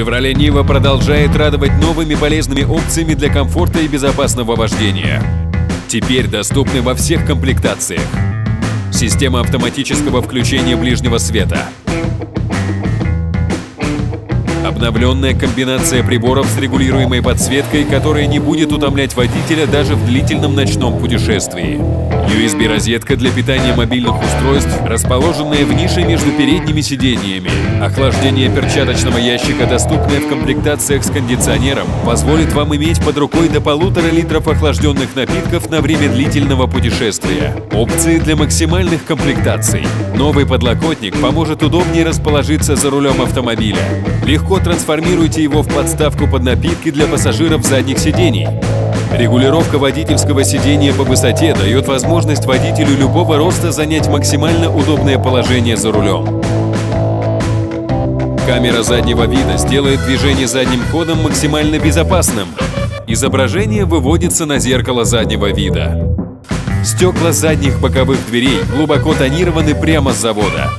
Chevrolet Niva продолжает радовать новыми полезными опциями для комфорта и безопасного вождения. Теперь доступны во всех комплектациях. Система автоматического включения ближнего света. Обновленная комбинация приборов с регулируемой подсветкой, которая не будет утомлять водителя даже в длительном ночном путешествии. USB-розетка для питания мобильных устройств, расположенная в нише между передними сидениями. Охлаждение перчаточного ящика, доступное в комплектациях с кондиционером, позволит вам иметь под рукой до полутора литров охлажденных напитков на время длительного путешествия. Опции для максимальных комплектаций. Новый подлокотник поможет удобнее расположиться за рулем автомобиля. Легко трансформируйте его в подставку под напитки для пассажиров задних сидений. Регулировка водительского сидения по высоте дает возможность водителю любого роста занять максимально удобное положение за рулем. Камера заднего вида сделает движение задним ходом максимально безопасным. Изображение выводится на зеркало заднего вида. Стекла задних боковых дверей глубоко тонированы прямо с завода.